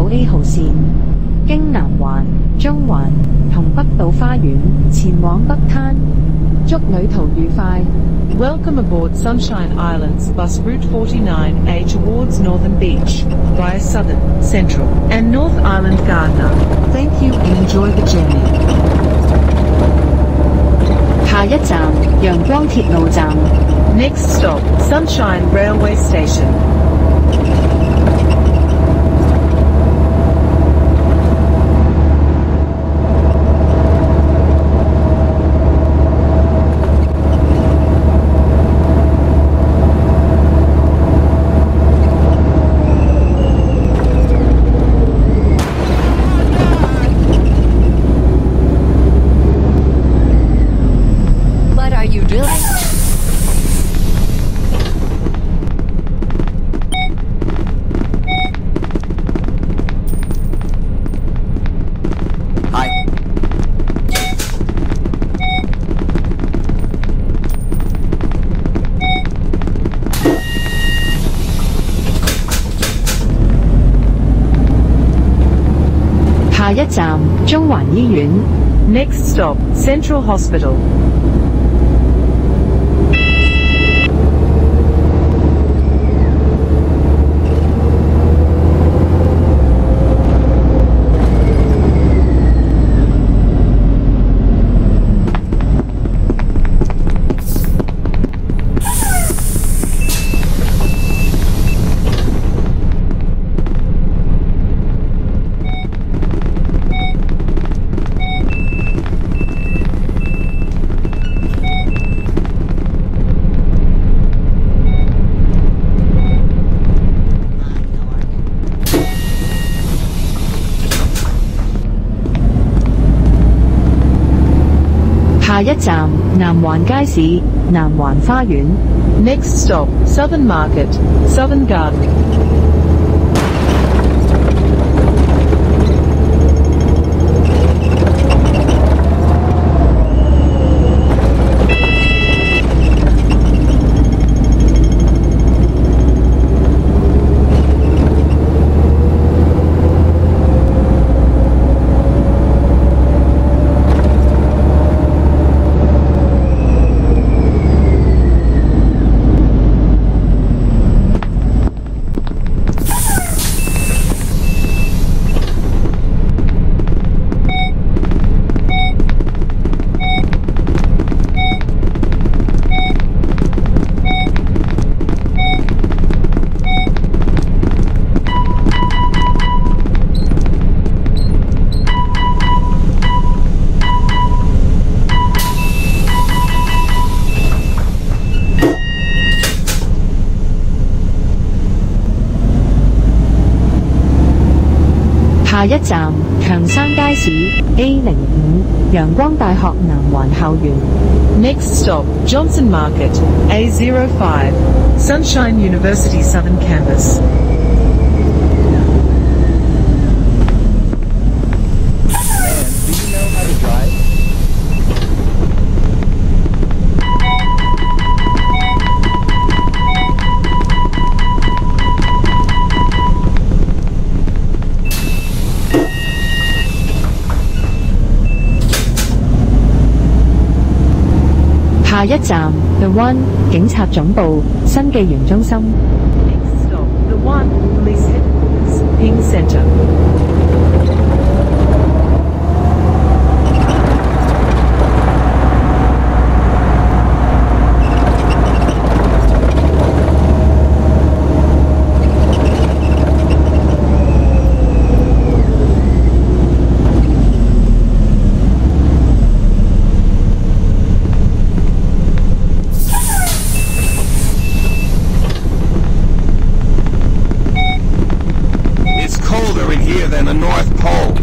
九 A 號線，經南環、中環同北道花園前往北灘。祝旅途愉快！Welcome aboard Sunshine Islands Bus Route 49A towards Northern Beach via Southern, Central, and North Island Gardner. Thank you and enjoy the journey. 下一站阳光铁路站。Next stop, Sunshine Railway Station. 下一站，中环医院。Next stop, Central Hospital. 下一站：南环街市、南环花园 Next stop：Southern Market, Southern Garden. 下一站，强生街市 A 零五，阳光大学南环校园。Next stop, Johnson Market A 0 5 s u n s h i n e University Southern Campus。下一站，The One 警察总部新纪元中心。the North Pole.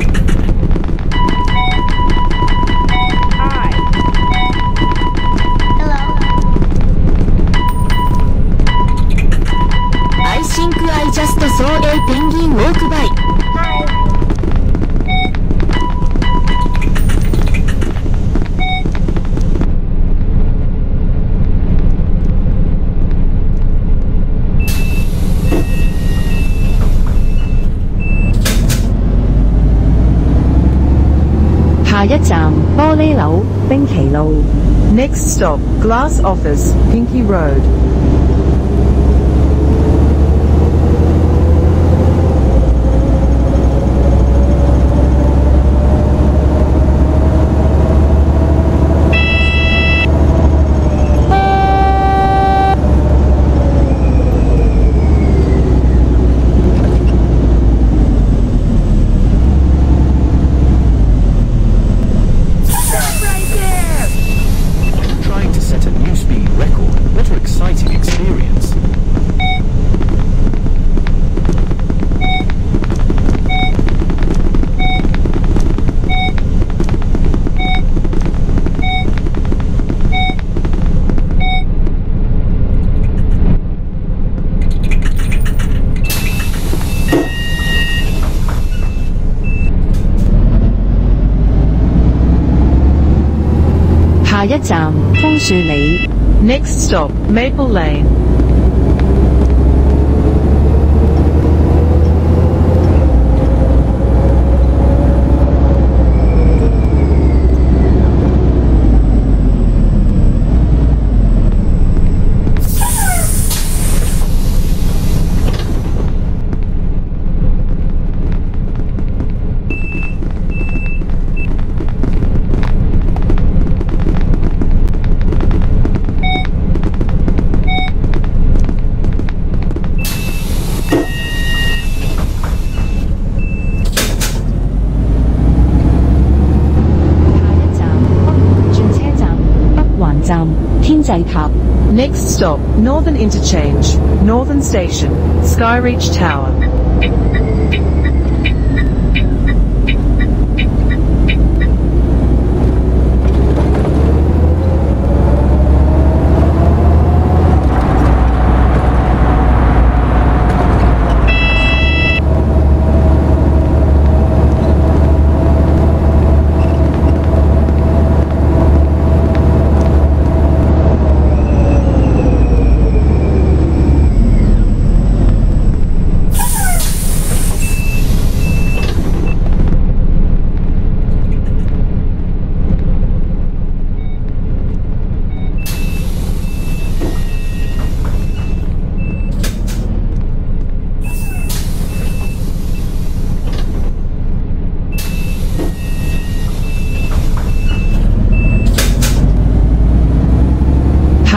下一站玻璃楼冰淇路。Next stop, Glass Office, Pinky Road. Next stop, Maple Lane. cup. Next stop, Northern Interchange, Northern Station, Skyreach Tower.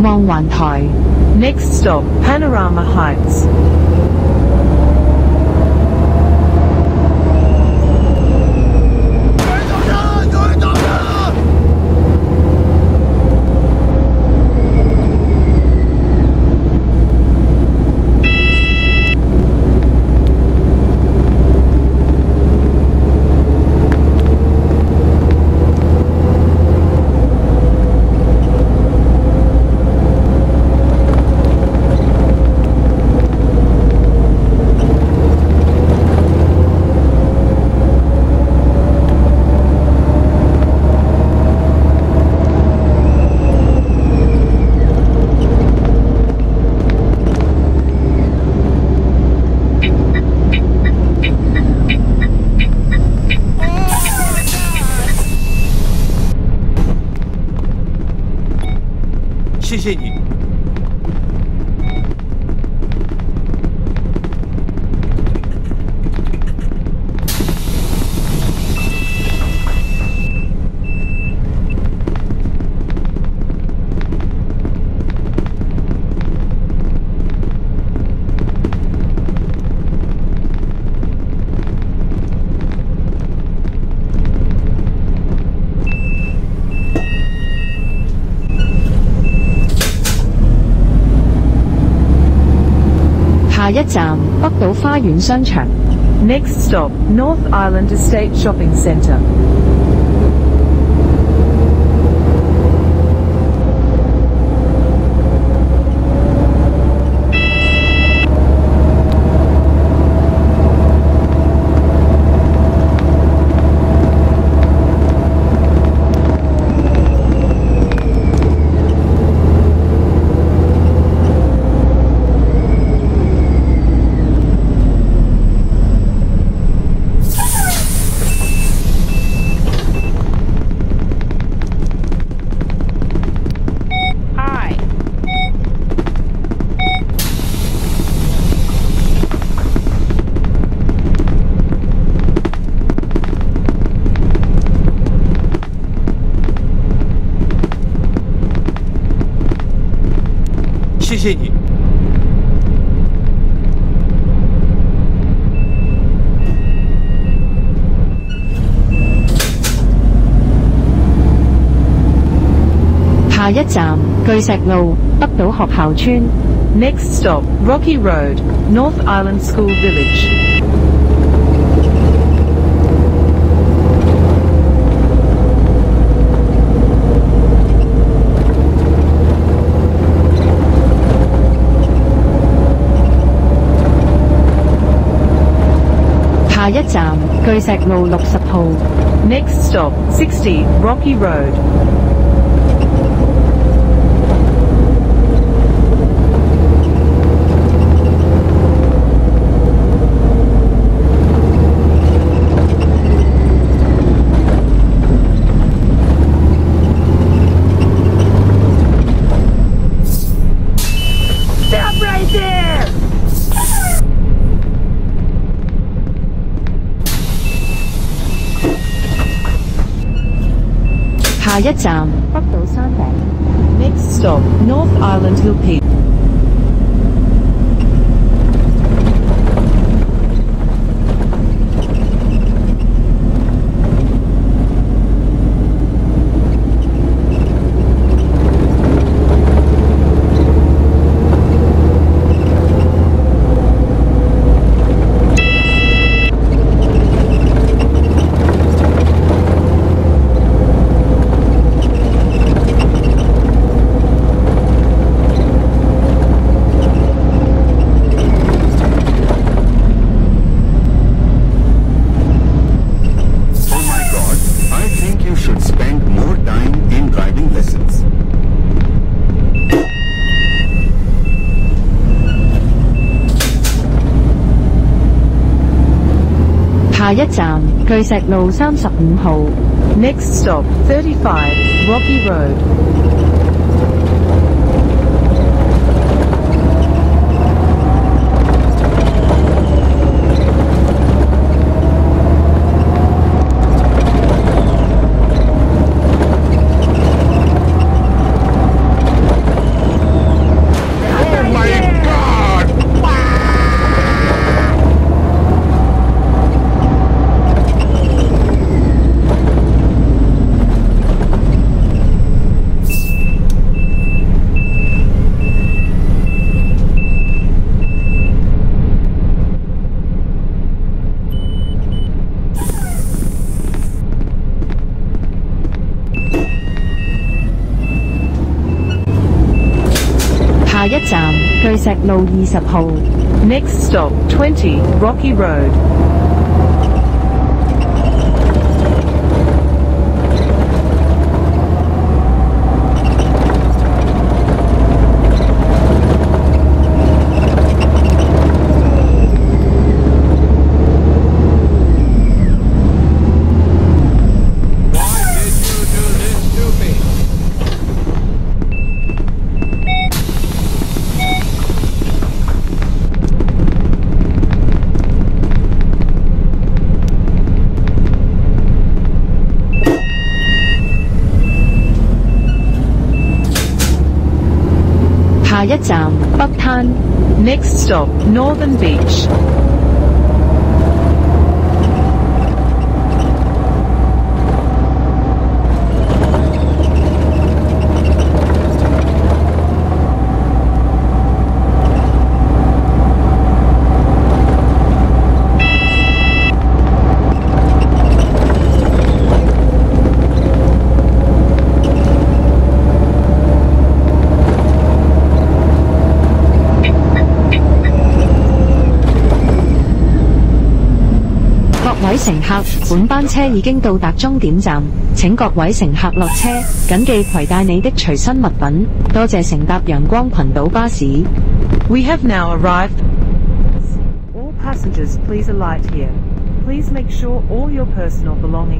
Mongwan High. Next stop, Panorama Heights. Next stop, North Island Estate Shopping Centre. 下一站，巨石路北岛学校村。Next stop, Rocky Road, North Island School Village. 一站，巨石路六十号。Next stop, sixty Rocky Road. Next stop, North Island Hill Peak. 下一站巨石路三十五号。Next stop, Thirty Five Rocky Road. 下一站，巨石路二十号。Next stop, Twenty Rocky Road. Next stop Northern Beach。乘客，本班车已经到达终点站，请各位乘客落车，谨记携带你的随身物品。多谢乘搭阳光群岛巴士。We have now arrived. All passengers, please alight here. Please make sure all your personal belongings.